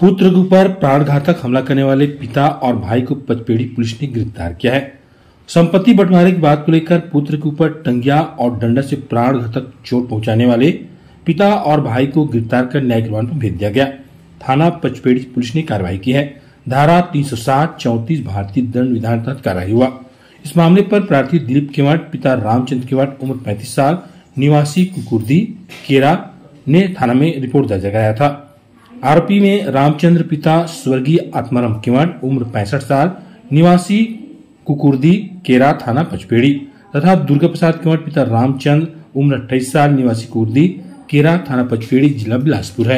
पुत्र के ऊपर प्राणघातक हमला करने वाले पिता और भाई को पचपेड़ी पुलिस ने गिरफ़्तार किया है। संपत्ति बंटवारे की बात को लेकर पुत्र के ऊपर टंगिया और डंडा से प्राणघातक चोट पहुँचाने वाले पिता और भाई को गिरफ़्तार कर न्यायिक रिमांड पर भेज दिया गया। थाना पचपेड़ी पुलिस ने कार्रवाई की है। धारा तीन सौ सात चौतीस भारतीय दंड विधान तहत कार्रवाई हुआ। इस मामले पर प्रार्थी दिलीप केवाट पिता रामचंद्र केवाट उम्र 35 साल, निवासी कुकुर्दी केरा ने थाना में रिपोर्ट दर्ज कराया था। आरोपी में रामचंद्र पिता स्वर्गीय आत्माराम किवाड़, उम्र पैंसठ साल, निवासी कुकुरदी, केरा थाना पचपेड़ी तथा दुर्गा प्रसाद किवाड़ पिता रामचंद्र, उम्र अट्ठाईस साल, निवासी कुर्दी केरा थाना पचपेड़ी जिला बिलासपुर है।